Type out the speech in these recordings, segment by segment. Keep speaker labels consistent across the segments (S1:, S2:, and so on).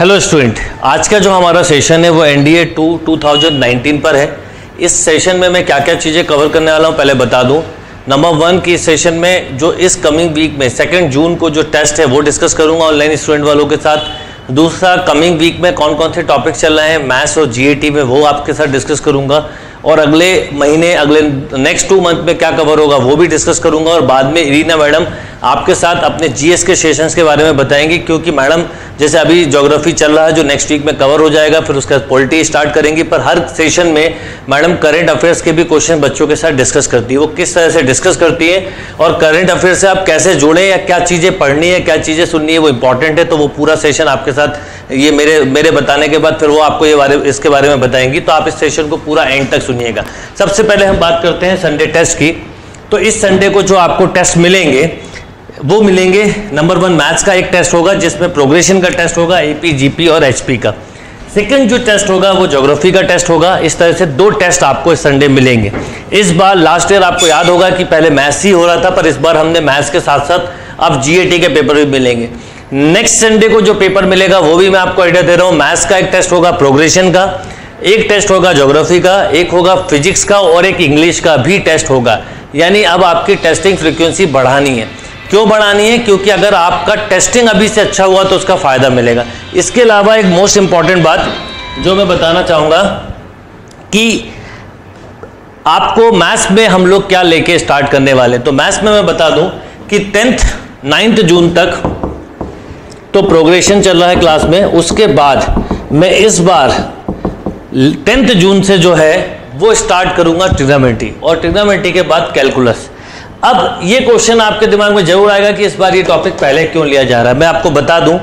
S1: Hello student आज का जो हमारा सेशन है, वो N D A two two पर है। इस सेशन में मैं क्या क्या चीज़ें कवर करने वाला हूँ, पहले बता दूँ। नंबर वन की सेशन में जो इस कमिंग वीक में सेकेंड जून को जो टेस्ट है, वो डिस्कस करूँगा ऑनलाइन स्टूडेंट वालों के साथ। दूसरा कमिंग वीक में कौन कौन से टॉपिक चल रहे हैं मैथ्स और जीएटी में, वो आपके साथ डिस्कस करूँगा। और अगले महीने, अगले नेक्स्ट टू मंथ में क्या कवर होगा, वो भी डिस्कस करूँगा। और बाद में इरीना मैडम आपके साथ अपने जीएस के सेशंस के बारे में बताएँगे, क्योंकि मैडम, जैसे अभी ज्योग्राफी चल रहा है, जो नेक्स्ट वीक में कवर हो जाएगा, फिर उसके बाद पॉलिटी स्टार्ट करेंगी, पर हर सेशन में मैडम करंट अफेयर्स के भी क्वेश्चन बच्चों के साथ डिस्कस करती है। वो किस तरह से डिस्कस करती है और करंट अफेयर से आप कैसे जुड़े या क्या चीज़ें पढ़नी है, क्या चीज़ें सुननी है, वो इंपॉर्टेंट है तो वो पूरा सेशन आपके साथ ये मेरे मेरे बताने के बाद फिर वो आपको ये बारे, इसके बारे में बताएँगी। तो आप इस सेशन को पूरा एंड तक सुनिएगा। सबसे पहले हम बात करते हैं संडे टेस्ट की। तो इस संडे को जो आपको टेस्ट मिलेंगे वो मिलेंगे नंबर वन मैथ्स का एक टेस्ट होगा, जिसमें प्रोग्रेशन का टेस्ट होगा एपी जीपी और एचपी का। सेकंड जो टेस्ट होगा, वो ज्योग्राफी का टेस्ट होगा। इस तरह से दो टेस्ट आपको इस संडे मिलेंगे। इस बार लास्ट ईयर आपको याद होगा कि पहले मैथ्स ही हो रहा था, पर इस बार हमने मैथ्स के साथ साथ अब जीएटी के पेपर भी मिलेंगे। नेक्स्ट संडे को जो पेपर मिलेगा, वो भी मैं आपको आइडिया दे रहा हूँ। मैथ्स का एक टेस्ट होगा प्रोग्रेशन का। एक टेस्ट होगा ज्योग्राफी का। एक होगा फिजिक्स का। और एक इंग्लिश का भी टेस्ट होगा। यानी अब आपकी टेस्टिंग फ्रिक्वेंसी बढ़ानी है। क्यों बढ़ानी है? क्योंकि अगर आपका टेस्टिंग अभी से अच्छा हुआ तो उसका फ़ायदा मिलेगा। इसके अलावा एक मोस्ट इंपॉर्टेंट बात जो मैं बताना चाहूँगा कि आपको मैथ्स में हम लोग क्या लेके स्टार्ट करने वाले तो मैथ्स में मैं बता दूँ कि टेंथ नाइन्थ जून तक तो प्रोग्रेशन चल रहा है क्लास में। उसके बाद मैं इस बार टेंथ जून से जो है, वो स्टार्ट करूँगा ट्रिग्नोमेट्री और ट्रिग्नोमेट्री के बाद कैलकुलस अब ये क्वेश्चन आपके दिमाग में ज़रूर आएगा कि इस बार ये टॉपिक पहले क्यों लिया जा रहा है। मैं आपको बता दूँ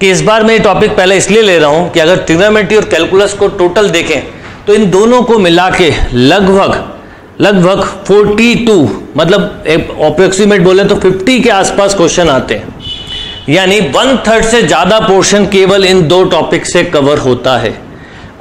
S1: कि इस बार मैं ये टॉपिक पहले इसलिए ले रहा हूँ कि अगर ट्रिग्नोमेट्री और कैलकुलस को टोटल देखें तो इन दोनों को मिला के लगभग लगभग 42 मतलब अप्रोक्सीमेट बोले तो 50 के आसपास क्वेश्चन आते हैं। यानी वन थर्ड से ज़्यादा पोर्शन केवल इन दो टॉपिक से कवर होता है।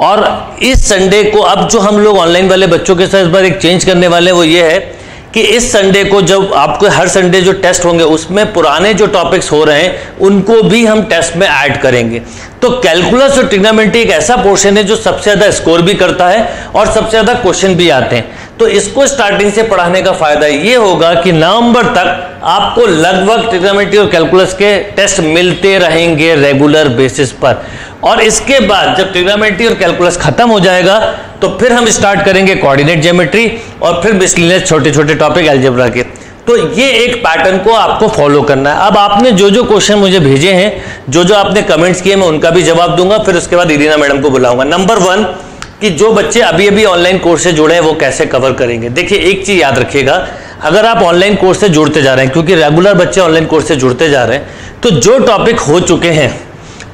S1: और इस संडे को अब जो हम लोग ऑनलाइन वाले बच्चों के साथ इस बार एक चेंज करने वाले हैं, वो ये है कि इस संडे को जब आपको हर संडे जो टेस्ट होंगे, उसमें पुराने जो टॉपिक्स हो रहे हैं, उनको भी हम टेस्ट में ऐड करेंगे। तो कैलकुलस और ट्रिग्नोमेट्री एक ऐसा पोर्शन है जो सबसे ज़्यादा स्कोर भी करता है और सबसे ज़्यादा क्वेश्चन भी आते हैं। तो इसको स्टार्टिंग से पढ़ाने का फ़ायदा ये होगा कि नवंबर तक आपको लगभग ट्रिग्नोमेट्री और कैलकुलस के टेस्ट मिलते रहेंगे रेगुलर बेसिस पर। और इसके बाद जब ट्रिग्नोमेट्री और कैलकुलस खत्म हो जाएगा तो फिर हम स्टार्ट करेंगे कोऑर्डिनेट ज्योमेट्री और फिर मिसलिनियस छोटे छोटे टॉपिक एल्जेब्रा के। तो ये एक पैटर्न को आपको फॉलो करना है। अब आपने जो जो क्वेश्चन मुझे भेजे हैं, जो जो आपने कमेंट्स किए, मैं उनका भी जवाब दूँगा, फिर उसके बाद इरीना मैडम को बुलाऊँगा। नंबर वन कि जो बच्चे अभी अभी ऑनलाइन कोर्स से जुड़े हैं, वो कैसे कवर करेंगे? देखिए, एक चीज़ याद रखिएगा, अगर आप ऑनलाइन कोर्स से जुड़ते जा रहे हैं, क्योंकि रेगुलर बच्चे ऑनलाइन कोर्स से जुड़ते जा रहे हैं तो जो टॉपिक हो चुके हैं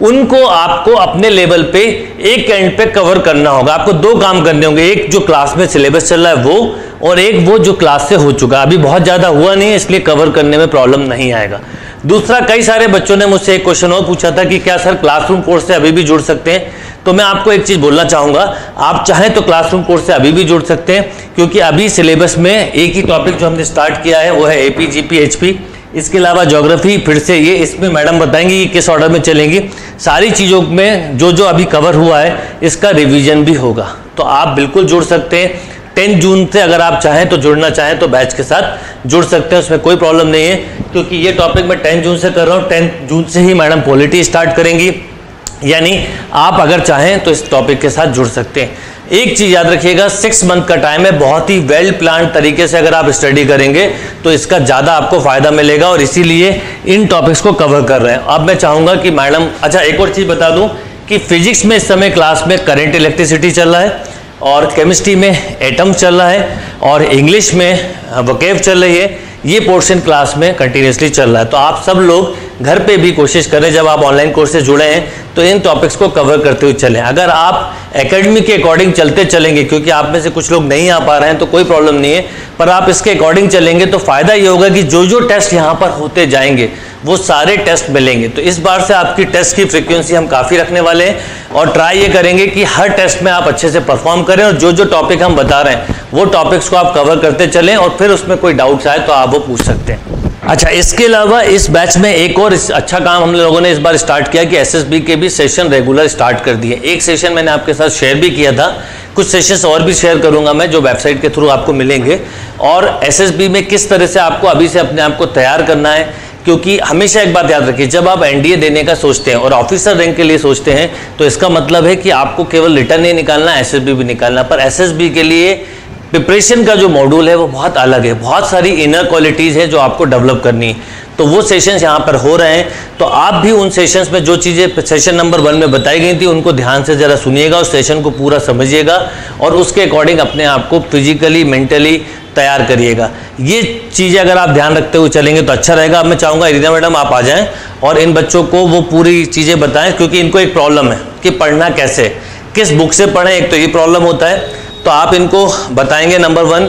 S1: उनको आपको अपने लेवल पे एक एंड पे कवर करना होगा। आपको दो काम करने होंगे। एक जो क्लास में सिलेबस चल रहा है वो, और एक वो जो क्लास से हो चुका है। अभी बहुत ज़्यादा हुआ नहीं है, इसलिए कवर करने में प्रॉब्लम नहीं आएगा। दूसरा, कई सारे बच्चों ने मुझसे एक क्वेश्चन और पूछा था कि क्या सर क्लासरूम कोर्स से अभी भी जुड़ सकते हैं? तो मैं आपको एक चीज़ बोलना चाहूँगा। आप चाहें तो क्लासरूम कोर्स से अभी भी जुड़ सकते हैं, क्योंकि अभी सिलेबस में एक ही टॉपिक जो हमने स्टार्ट किया है, वो है A P G P H P इसके अलावा ज्योग्राफी फिर से ये इसमें मैडम बताएँगी कि किस ऑर्डर में चलेंगी। सारी चीज़ों में जो जो अभी कवर हुआ है, इसका रिवीजन भी होगा। तो आप बिल्कुल जुड़ सकते हैं। टेन जून से अगर आप चाहें तो जुड़ना चाहें तो बैच के साथ जुड़ सकते हैं, उसमें कोई प्रॉब्लम नहीं है। क्योंकि ये टॉपिक मैं टेन जून से कर रहा हूँ, टेन जून से ही मैडम पॉलिटी स्टार्ट करेंगी। यानी आप अगर चाहें तो इस टॉपिक के साथ जुड़ सकते हैं। एक चीज़ याद रखिएगा सिक्स मंथ का टाइम है, बहुत ही वेल प्लान तरीके से अगर आप स्टडी करेंगे तो इसका ज़्यादा आपको फ़ायदा मिलेगा और इसीलिए इन टॉपिक्स को कवर कर रहे हैं। अब मैं चाहूँगा कि मैडम अच्छा एक और चीज़ बता दूँ कि फिजिक्स में इस समय क्लास में करेंट इलेक्ट्रिसिटी चल रहा है और केमिस्ट्री में एटम चल रहा है और इंग्लिश में वकेव चल रही है। ये पोर्शन क्लास में कंटिन्यूसली चल रहा है। तो आप सब लोग घर पे भी कोशिश करें, जब आप ऑनलाइन कोर्स से जुड़े हैं तो इन टॉपिक्स को कवर करते हुए चलें। अगर आप एकेडमी के अकॉर्डिंग चलते चलेंगे, क्योंकि आप में से कुछ लोग नहीं आ पा रहे हैं तो कोई प्रॉब्लम नहीं है, पर आप इसके अकॉर्डिंग चलेंगे तो फ़ायदा ये होगा कि जो जो टेस्ट यहाँ पर होते जाएँगे, वो सारे टेस्ट मिलेंगे। तो इस बार से आपकी टेस्ट की फ्रिक्वेंसी हम काफ़ी रखने वाले हैं और ट्राई ये करेंगे कि हर टेस्ट में आप अच्छे से परफॉर्म करें और जो जो टॉपिक हम बता रहे हैं, वो टॉपिक्स को आप कवर करते चलें और फिर उसमें कोई डाउट्स आए तो आप वो पूछ सकते हैं। अच्छा इसके अलावा इस बैच में एक और अच्छा काम हम लोगों ने इस बार स्टार्ट किया कि एसएसबी के भी सेशन रेगुलर स्टार्ट कर दिए। एक सेशन मैंने आपके साथ शेयर भी किया था। कुछ सेशंस और भी शेयर करूँगा मैं जो वेबसाइट के थ्रू आपको मिलेंगे। और एसएसबी में किस तरह से आपको अभी से अपने आप को तैयार करना है, क्योंकि हमेशा एक बात याद रखिए, जब आप एनडीए देने का सोचते हैं और ऑफिसर रैंक के लिए सोचते हैं तो इसका मतलब है कि आपको केवल रिटर्न नहीं निकालना एसएसबी भी निकालना। पर एसएसबी के लिए प्रिपरेशन का जो मॉड्यूल है, वो बहुत अलग है। बहुत सारी इनर क्वालिटीज़ है जो आपको डेवलप करनी है। तो वो सेशंस यहाँ पर हो रहे हैं। तो आप भी उन सेशंस में जो चीज़ें सेशन नंबर वन में बताई गई थी, उनको ध्यान से ज़रा सुनिएगा उस सेशन को पूरा समझिएगा और उसके अकॉर्डिंग अपने आप को फिजिकली मेंटली तैयार करिएगा। ये चीज़ें अगर आप ध्यान रखते हुए चलेंगे तो अच्छा रहेगा। अब मैं चाहूँगा रीना मैडम, आप आ जाएँ और इन बच्चों को वो पूरी चीज़ें बताएँ, क्योंकि इनको एक प्रॉब्लम है कि पढ़ना कैसे किस बुक से पढ़ें, एक तो ये प्रॉब्लम होता है। तो आप इनको बताएँगे नंबर वन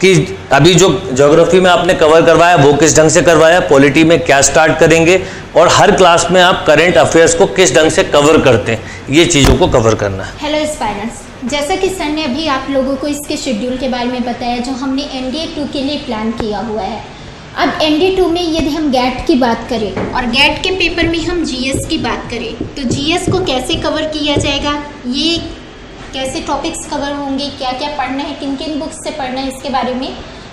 S1: कि अभी जो ज्योग्राफी में आपने कवर करवाया, वो किस ढंग से करवाया पॉलिटी में क्या स्टार्ट करेंगे, और हर क्लास में आप करंट अफेयर्स को किस ढंग से कवर करते हैं, ये चीज़ों को कवर करना है।
S2: हेलो स्पायरर्स जैसा कि सर ने अभी आप लोगों को इसके शेड्यूल के बारे में बताया, जो हमने एन डी टू के लिए प्लान किया हुआ है। अब एन डी टू में यदि हम गैट की बात करें, और गैट के पेपर में हम जी एस की बात करें तो जी एस को कैसे कवर किया जाएगा, ये कैसे टॉपिक्स कवर होंगे क्या क्या पढ़ना है किन किन बुक्स से पढ़ना है, इसके बारे में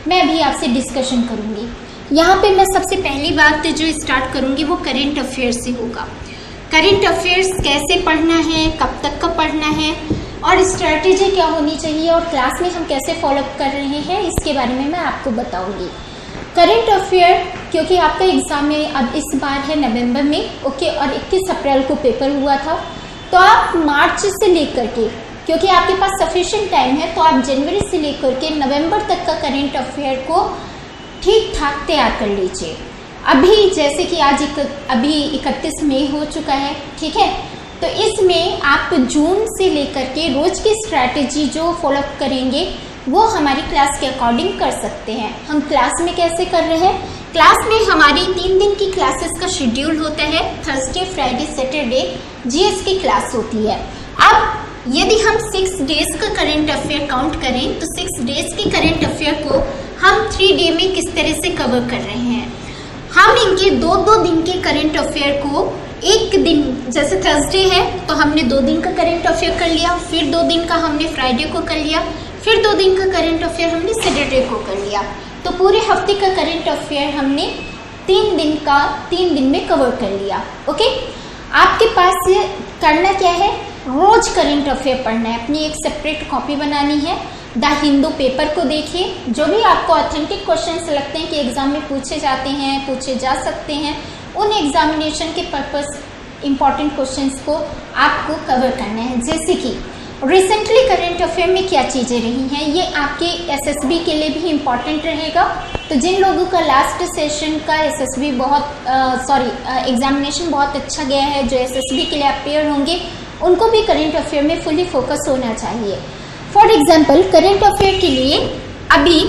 S2: मैं अभी आपसे डिस्कशन करूँगी। यहाँ पे मैं सबसे पहली बात जो स्टार्ट करूँगी वो करेंट अफेयर्स से होगा। करेंट अफेयर्स कैसे पढ़ना है, कब तक का पढ़ना है, और स्ट्रैटेजी क्या होनी चाहिए, और क्लास में हम कैसे फॉलोअप कर रहे हैं, इसके बारे में मैं आपको बताऊँगी। करेंट अफेयर क्योंकि आपका एग्ज़ाम में अब इस बार है नवंबर में ओके और 21 अप्रैल को पेपर हुआ था तो आप मार्च से लेकर के क्योंकि आपके पास सफिशिएंट टाइम है तो आप जनवरी से लेकर के नवंबर तक का करेंट अफेयर को ठीक ठाक तैयार कर लीजिए। अभी जैसे कि आज एक, अभी इकतीस मई हो चुका है ठीक है? तो इसमें आप जून से लेकर के रोज की स्ट्रैटेजी जो फॉलोअप करेंगे वो हमारी क्लास के अकॉर्डिंग कर सकते हैं। हम क्लास में कैसे कर रहे हैं? क्लास में हमारी तीन दिन की क्लासेस का शेड्यूल होता है थर्सडे फ्राइडे सैटरडे जीएस की क्लास होती है। यदि हम सिक्स डेज़ का करेंट अफेयर काउंट करें तो सिक्स डेज़ के करेंट अफेयर को हम थ्री डे में किस तरह से कवर कर रहे हैं? हम इनके दो दो दिन के करेंट अफेयर को एक दिन, जैसे थर्सडे है तो हमने दो दिन का करेंट अफेयर कर लिया, फिर दो दिन का हमने फ्राइडे को कर लिया, फिर दो दिन का करेंट अफेयर हमने सैटरडे को कर लिया। तो पूरे हफ़्ते का करेंट अफेयर हमने तीन दिन का, तीन दिन में कवर कर लिया ओके आपके पास करना क्या है? रोज करंट अफेयर पढ़ना है। अपनी एक सेपरेट कॉपी बनानी है। द हिंदू पेपर को देखिए। जो भी आपको ऑथेंटिक क्वेश्चन लगते हैं कि एग्ज़ाम में पूछे जाते हैं, पूछे जा सकते हैं, उन एग्जामिनेशन के पर्पस इंपॉर्टेंट क्वेश्चन को आपको कवर करना है। जैसे कि रिसेंटली करेंट अफेयर में क्या चीज़ें रही हैं? ये आपके एसएसबी के लिए भी इंपॉर्टेंट रहेगा। तो जिन लोगों का लास्ट सेशन का एसएसबी बहुत सॉरी एग्जामिनेशन बहुत अच्छा गया है, जो एसएसबी के लिए अपेयर होंगे उनको भी करेंट अफेयर में फुली फोकस होना चाहिए। फॉर एग्ज़ाम्पल करेंट अफेयर के लिए अभी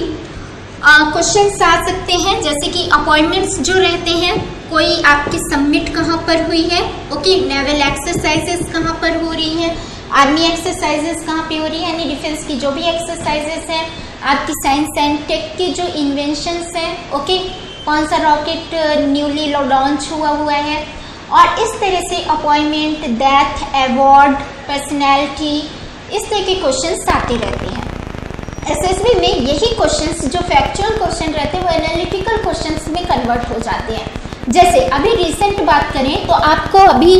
S2: क्वेश्चन आ सकते हैं, जैसे कि अपॉइंटमेंट्स जो रहते हैं, कोई आपकी सबमिट कहाँ पर हुई है? ओके नेवल एक्सरसाइजेस कहाँ पर हो रही है? आर्मी एक्सरसाइजेस कहाँ पे हो रही है? यानी डिफेंस की जो भी एक्सरसाइजेस हैं, आपकी साइंस एंड टेक की जो इन्वेंशंस हैं ओके कौन सा रॉकेट न्यूली लॉन्च हुआ हुआ है? और इस तरह से अपॉइंटमेंट डेथ अवार्ड पर्सनैलिटी इस तरह के क्वेश्चन आते रहते हैं। एसएसबी में यही क्वेश्चंस जो फैक्चुअल क्वेश्चन रहते हैं, वो एनालिटिकल क्वेश्चंस में कन्वर्ट हो जाते हैं। जैसे अभी रिसेंट बात करें तो आपको अभी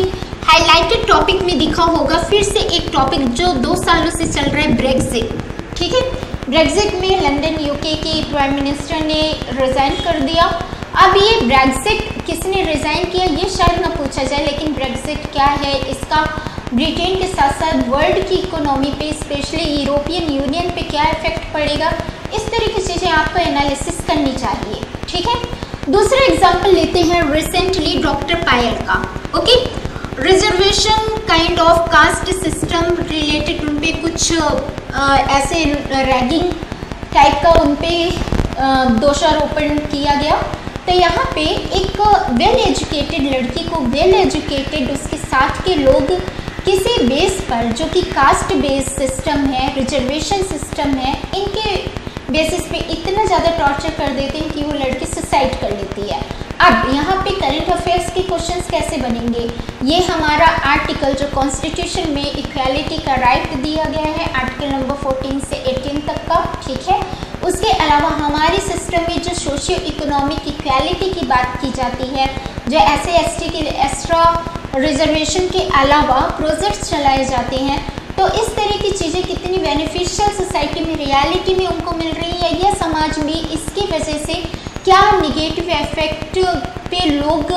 S2: हाईलाइटेड टॉपिक में दिखा होगा, फिर से एक टॉपिक जो दो सालों से चल रहा है ब्रेग्जिट ठीक है? ब्रेग्जिट में लंदन यूके के प्राइम मिनिस्टर ने रिजाइन कर दिया। अब ये ब्रेग्जिट किसने रिज़ाइन किया ये शायद ना पूछा जाए लेकिन ब्रेक्जिट क्या है? इसका ब्रिटेन के साथ साथ वर्ल्ड की इकोनॉमी पे स्पेशली यूरोपियन यूनियन पे क्या इफ़ेक्ट पड़ेगा? इस तरह की चीज़ें आपको एनालिसिस करनी चाहिए ठीक है? दूसरा एग्ज़ाम्पल लेते हैं रिसेंटली डॉक्टर पायर का okay reservation kind of caste system related उन पर कुछ आ, ऐसे रैगिंग टाइप का उन पर दोषारोपण किया गया। तो यहाँ पे एक वेल एजुकेटेड लड़की को वेल एजुकेटेड उसके साथ के लोग किसी बेस पर, जो कि कास्ट बेस सिस्टम है रिजर्वेशन सिस्टम है, इनके बेसिस पे इतना ज़्यादा टॉर्चर कर देते हैं कि वो लड़की सुसाइड कर लेती है। अब यहाँ पे करंट अफेयर्स के क्वेश्चंस कैसे बनेंगे? ये हमारा आर्टिकल जो कॉन्स्टिट्यूशन में इक्वालिटी का राइट दिया गया है आर्टिकल नंबर 14 से 18 तक का, ठीक है? उसके अलावा हमारे सिस्टम में जो सोशियो इकोनॉमिक इक्वालिटी की बात की जाती है, जो एस एस टी की एक्स्ट्रा रिजर्वेशन के अलावा प्रोजेक्ट्स चलाए जाते हैं तो इस तरह की चीज़ें कितनी बेनिफिशियल सोसाइटी में रियलिटी में उनको मिल रही है या समाज में इसकी वजह से क्या निगेटिव इफ़ेक्ट पे लोग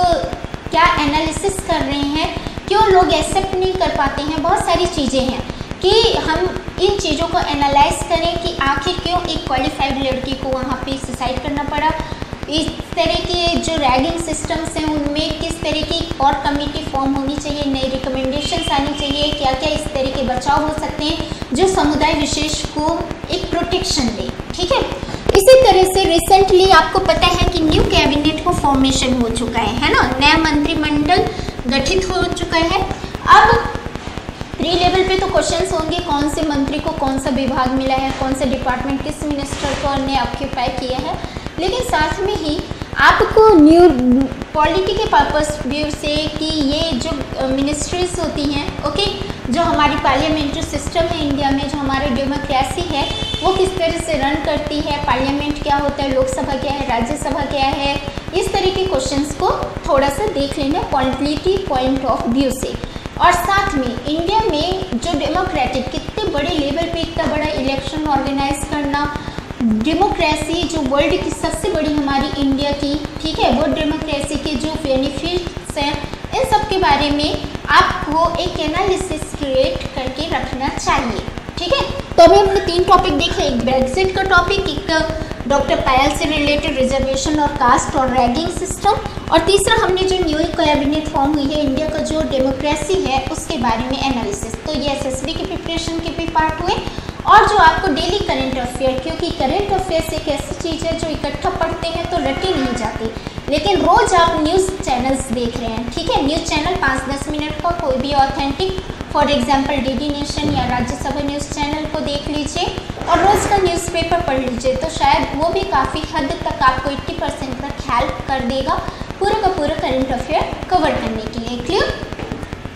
S2: क्या एनालिसिस कर रहे हैं, क्यों लोग एक्सेप्ट नहीं कर पाते हैं, बहुत सारी चीज़ें हैं कि हम इन चीज़ों को एनालाइज करें कि आखिर क्यों एक क्वालिफाइड लड़की को वहाँ पे सुसाइड करना पड़ा। इस तरह के जो रैगिंग सिस्टम्स हैं, उनमें किस तरह की और कमेटी फॉर्म होनी चाहिए, नई रिकमेंडेशंस आनी चाहिए क्या क्या इस तरह के बचाव हो सकते हैं, जो समुदाय विशेष को एक प्रोटेक्शन दे, ठीक है? इसी तरह से रिसेंटली आपको पता है कि न्यू कैबिनेट को फॉर्मेशन हो चुका है है ना? नया मंत्रिमंडल गठित हो चुका है। अब प्री लेवल पे तो क्वेश्चंस होंगे, कौन से मंत्री को कौन सा विभाग मिला है, कौन सा डिपार्टमेंट किस मिनिस्टर को ने ऑक्यूपाई किया है। लेकिन साथ में ही आपको न्यू पॉलिटी के पर्पस व्यू से कि ये जो मिनिस्ट्रीज होती हैं ओके जो हमारी पार्लियामेंट्री सिस्टम है इंडिया में, जो हमारी डेमोक्रेसी है, वो किस तरह से रन करती है पार्लियामेंट क्या होता है, लोकसभा क्या है, राज्यसभा क्या है, इस तरह के क्वेश्चंस को थोड़ा सा देख लेना पॉलिटी पॉइंट ऑफ़ व्यू से। और साथ में इंडिया में जो डेमोक्रेटिक कितने बड़े लेवल पे इतना बड़ा इलेक्शन ऑर्गेनाइज करना डेमोक्रेसी जो वर्ल्ड की सबसे बड़ी हमारी इंडिया की, ठीक है, वो डेमोक्रेसी के जो बेनिफिट्स हैं, इन सब के बारे में आपको एक एनालिसिस क्रिएट करके रखना चाहिए, ठीक है? तो अभी हमने तीन टॉपिक देखे, एक ब्रेग्जिट का टॉपिक एक डॉक्टर पायल से रिलेटेड रिजर्वेशन और कास्ट और रैगिंग सिस्टम। और तीसरा, हमने जो न्यू कैबिनेट फॉर्म हुई है इंडिया का, जो डेमोक्रेसी है, उसके बारे में एनालिसिस तो ये एसएसबी के प्रिपरेशन के भी पार्ट हुए। और जो आपको डेली करंट अफेयर क्योंकि करंट अफेयर्स एक ऐसी चीज़ है जो इकट्ठा पढ़ते हैं तो रटी नहीं जाती। लेकिन रोज़ आप न्यूज़ चैनल्स देख रहे हैं, ठीक है? न्यूज़ चैनल पाँच दस मिनट का कोई भी authentic for example the nation या राज्यसभा न्यूज़ चैनल को देख लीजिए और रोज़ का न्यूज़पेपर पढ़ लीजिए तो शायद वो भी काफ़ी हद तक आपको 80 परसेंट तक हेल्प कर देगा पूरा का पूरा करंट अफेयर कवर करने के लिए क्लियर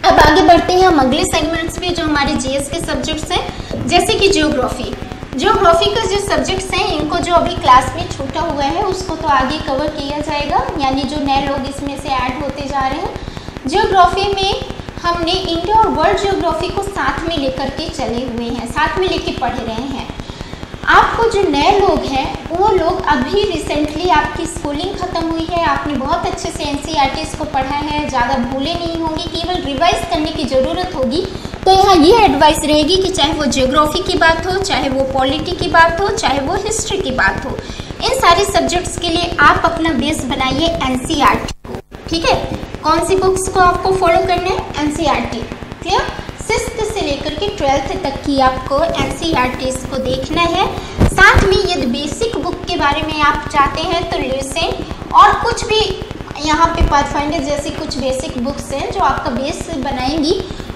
S2: अब आगे बढ़ते हैं हम अगले सेगमेंट्स में जो हमारे जीएस के सब्जेक्ट्स हैं, जैसे कि जियोग्राफी जियोग्राफी का जो सब्जेक्ट्स हैं, इनको जो अभी क्लास में छूटा हुआ है, उसको तो आगे कवर किया जाएगा, यानी जो नए लोग इसमें से ऐड होते जा रहे हैं। जियोग्राफी में हमने इंडिया और वर्ल्ड जियोग्राफी को साथ में लेकर के चले हुए हैं, साथ में लेके पढ़ रहे हैं। आपको जो नए लोग हैं, वो लोग अभी रिसेंटली आपकी स्कूलिंग ख़त्म हुई है, आपने बहुत अच्छे से एन e को पढ़ा है, ज़्यादा भूले नहीं होंगे, केवल रिवाइज करने की ज़रूरत होगी। तो यहाँ ये एडवाइस रहेगी कि चाहे वो जियोग्राफी की बात हो, चाहे वो पॉलिटी की बात हो, चाहे वो हिस्ट्री की बात हो, इन सारे सब्जेक्ट्स के लिए आप अपना बेस बनाइए एन को, ठीक है? कौन सी बुक्स को आपको फॉलो करना है? एन क्लियर सिक्स से लेकर के ट्वेल्थ तक की आपको एन e को देखना है। साथ में यदि बेसिक बुक के बारे में आप चाहते हैं तो लिसन और कुछ भी यहाँ पे पाथफाइंडर जैसी कुछ बेसिक बुक्स हैं जो आपका बेस बनाएँगी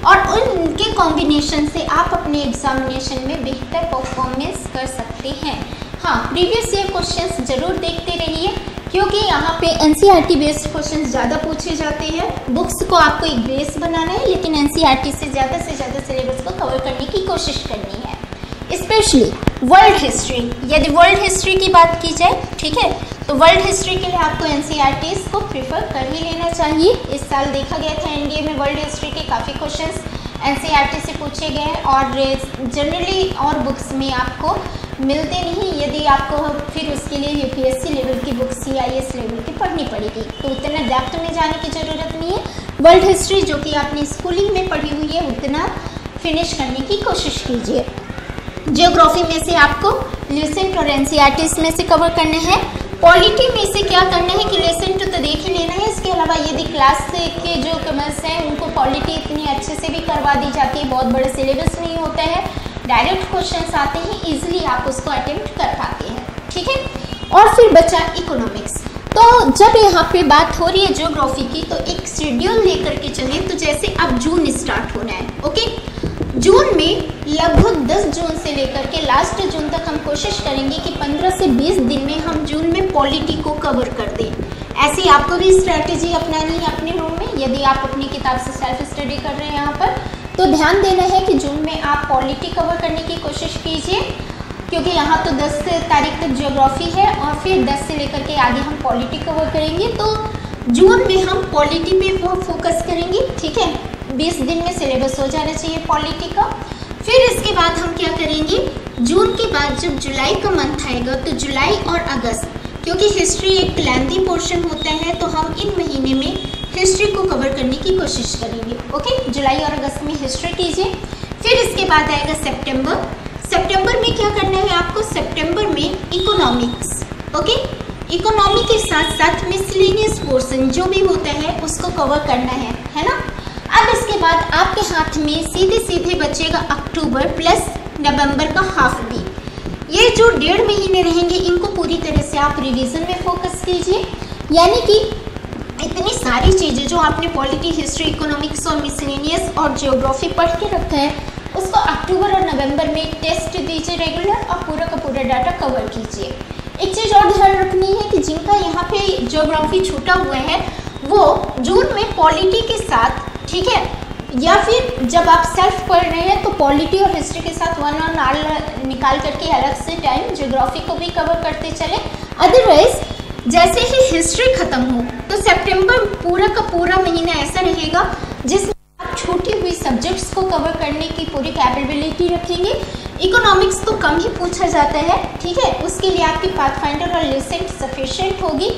S2: और उनके कॉम्बिनेशन से आप अपने एग्जामिनेशन में बेहतर परफॉर्मेंस कर सकते हैं। हाँ प्रीवियस ईयर क्वेश्चंस ज़रूर देखते रहिए। क्योंकि यहाँ पे एन सी बेस्ड क्वेश्चन ज़्यादा पूछे जाते हैं। बुक्स को आपको एक बेस बनाना है, लेकिन एन e से ज़्यादा से ज़्यादा सिलेबस को कवर करने की कोशिश करनी है। स्पेशली वर्ल्ड हिस्ट्री यदि वर्ल्ड हिस्ट्री की बात की जाए, ठीक है? तो वर्ल्ड हिस्ट्री के लिए आपको एन को प्रिफर कर ही लेना चाहिए। इस साल देखा गया था एनडीए में वर्ल्ड हिस्ट्री के काफ़ी क्वेश्चंस एन से पूछे गए हैं और जनरली और बुक्स में आपको मिलते नहीं, यदि आपको फिर उसके लिए यूपीएससी लेवल की book C I S level की पढ़नी पड़ेगी। तो उतना डेप्थ में जाने की ज़रूरत नहीं है। वर्ल्ड हिस्ट्री जो कि आपने स्कूलिंग में पढ़ी हुई है, उतना फिनिश करने की कोशिश कीजिए। जियोग्राफी में से आपको लेसेंट और एन में से कवर करने हैं। पॉलिटी में से क्या करना है कि लेसन टू तो देख ही लेना है। इसके अलावा यदि क्लास के जो कमर्स हैं, उनको पॉलिटी इतनी अच्छे से भी करवा दी जाती है। बहुत बड़े सिलेबस नहीं होता है। डायरेक्ट क्वेश्चंस आते हैं इजीली आप उसको अटेम्प्ट कर पाते हैं, ठीक है? और फिर बचा इकोनॉमिक्स तो जब यहाँ पे बात हो रही है ज्योग्राफी की तो एक शेड्यूल लेकर के चलें तो जैसे अब जून स्टार्ट होना है ओके जून में लगभग 10 जून से लेकर के लास्ट जून तक हम कोशिश करेंगे कि 15 से 20 दिन में हम जून में पॉलिटी को कवर कर दें। ऐसी आपको भी स्ट्रैटेजी अपनानी है अपने रूम में, यदि आप अपनी किताब से सेल्फ स्टडी कर रहे हैं यहाँ पर तो ध्यान देना है कि जून में आप पॉलिटी कवर करने की कोशिश कीजिए, क्योंकि यहाँ तो 10 तारीख तक जियोग्राफी है और फिर 10 से लेकर के आगे हम पॉलिटी कवर करेंगे। तो जून में हम पॉलिटी पे फोकस करेंगे, ठीक है? 20 दिन में सिलेबस हो जाना चाहिए पॉलिटी का। फिर इसके बाद हम क्या करेंगे? जून के बाद जब जुलाई का मंथ आएगा तो जुलाई और अगस्त, क्योंकि हिस्ट्री एक लेंथी पोर्शन होता है तो हम इन महीने में हिस्ट्री को कवर करने की कोशिश करेंगे ओके जुलाई और अगस्त में हिस्ट्री कीजिए। फिर इसके बाद आएगा सितंबर सितंबर में क्या करना है आपको? सितंबर में इकोनॉमिक्स ओके इकोनॉमी के साथ साथ मिसलिनियस पोर्शन जो भी होता है, उसको कवर करना है है ना? अब इसके बाद आपके हाथ में सीधे सीधे बचेगा अक्टूबर प्लस नवंबर का हाफ़ डी ये जो डेढ़ महीने रहेंगे, इनको पूरी तरह से आप रिवीजन में फोकस कीजिए। यानी कि इतनी सारी चीज़ें जो आपने पॉलिटी हिस्ट्री इकोनॉमिक्स और मिसलेनियस और जियोग्राफी पढ़ के रखा है, उसको अक्टूबर और नवंबर में टेस्ट दीजिए रेगुलर और पूरा का पूरा डाटा कवर कीजिए। एक चीज़ और ध्यान रखनी है कि जिनका यहाँ पे जियोग्राफी छूटा हुआ है, वो जून में पॉलिटी के साथ, ठीक है, या फिर जब आप सेल्फ पढ़ रहे हैं तो पॉलिटी और हिस्ट्री के साथ वन वन आल निकाल करके अलग से टाइम जियोग्राफी को भी कवर करते चले। अदरवाइज़ जैसे ही हिस्ट्री खत्म हो तो सितंबर पूरा का पूरा महीना ऐसा रहेगा जिसमें आप छूटी हुई सब्जेक्ट्स को कवर करने की पूरी कैपेबिलिटी रखेंगे। इकोनॉमिक्स तो कम ही पूछा जाता है, ठीक है? उसके लिए आपकी पाथफाइंडर और लेसेंट सफिशेंट होगी।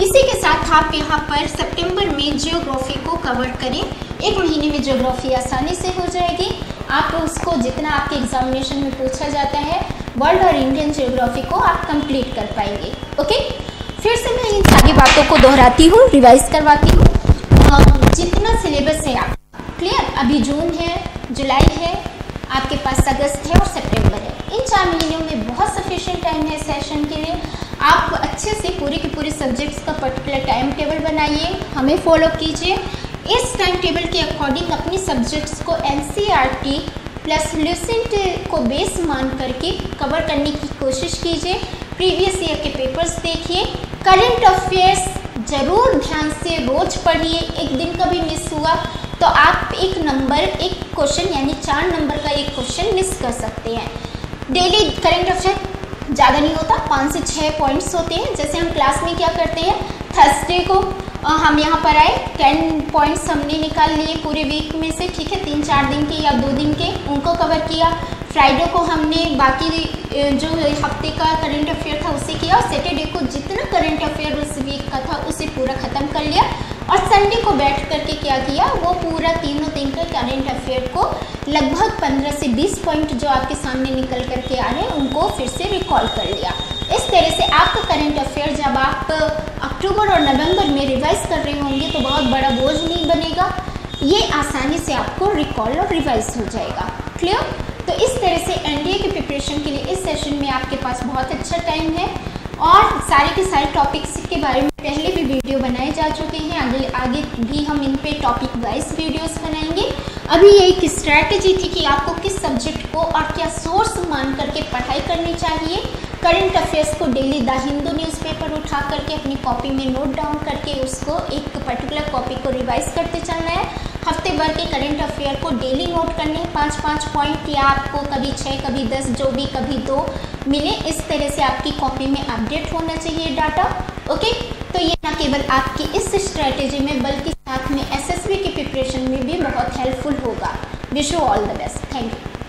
S2: इसी के साथ आप यहाँ पर सितंबर में जियोग्राफी को कवर करें। एक महीने में जियोग्राफी आसानी से हो जाएगी। आप उसको जितना आपके एग्जामिनेशन में पूछा जाता है वर्ल्ड और इंडियन जियोग्राफी को आप कंप्लीट कर पाएँगे ओके फिर से मैं इन सारी बातों को दोहराती हूँ, रिवाइज करवाती हूँ। जितना सिलेबस है आप क्लियर? अभी जून है, जुलाई है, आपके पास अगस्त है और सितंबर है। इन चार महीनों में बहुत सफिशिएंट टाइम है सेशन के लिए। आप अच्छे से पूरे के पूरे सब्जेक्ट्स का पर्टिकुलर टाइम टेबल बनाइए, हमें फॉलो कीजिए। इस टाइम टेबल के अकॉर्डिंग अपने सब्जेक्ट्स को एन प्लस लिसेंट को बेस मान करके कवर करने की कोशिश कीजिए। प्रीवियस ईयर के पेपर्स देखिए। करंट अफेयर्स ज़रूर ध्यान से रोज पढ़िए, एक दिन का भी मिस हुआ तो आप एक नंबर एक क्वेश्चन यानी चार नंबर का एक क्वेश्चन मिस कर सकते हैं। डेली करंट अफेयर ज़्यादा नहीं होता, पाँच से छः पॉइंट्स होते हैं। जैसे हम क्लास में क्या करते हैं थर्सडे को हम यहाँ पर आए टेन पॉइंट्स हमने निकाल लिए पूरे वीक में से, ठीक है, तीन चार दिन के या दो दिन के, उनको कवर किया। फ्राइडे को हमने बाकी जो हफ़्ते का करंट अफेयर था उसे किया और सैटरडे को जितना करंट अफेयर उस वीक का था उसे पूरा ख़त्म कर लिया और संडे को बैठ करके क्या किया, वो पूरा तीनों दिन का करंट अफेयर को लगभग 15 से 20 पॉइंट जो आपके सामने निकल करके आ रहे हैं, उनको फिर से रिकॉल कर लिया। इस तरह से आपका करंट अफेयर जब आप अक्टूबर और नवंबर में रिवाइज कर रहे होंगे तो बहुत बड़ा बोझ नहीं बनेगा। ये आसानी से आपको रिकॉल और रिवाइज हो जाएगा। क्लियर तो इस तरह से एनडीए की प्रिपरेशन के लिए इस सेशन में आपके पास बहुत अच्छा टाइम है और सारे के सारे टॉपिक्स के बारे में पहले भी वीडियो बनाए जा चुके हैं। आगे आगे भी हम इन पे टॉपिक वाइज वीडियोस बनाएँगे। अभी ये एक स्ट्रैटेजी थी कि आपको किस सब्जेक्ट को और क्या सोर्स मान करके पढ़ाई करनी चाहिए। करंट अफेयर्स को डेली द हिंदू न्यूज़पेपर उठा करके अपनी कॉपी में नोट डाउन करके उसको एक पर्टिकुलर कॉपी को रिवाइज करते चलना है। हफ़्ते भर के करंट अफेयर को डेली नोट करने पाँच पाँच पॉइंट या आपको कभी छः कभी दस, जो भी, कभी दो मिले, इस तरह से आपकी कॉपी में अपडेट होना चाहिए डाटा ओके तो ये ना केवल आपकी इस स्ट्रेटेजी में, बल्कि साथ में एसएसबी की प्रिपरेशन में भी बहुत हेल्पफुल होगा. Wish you all the best thank you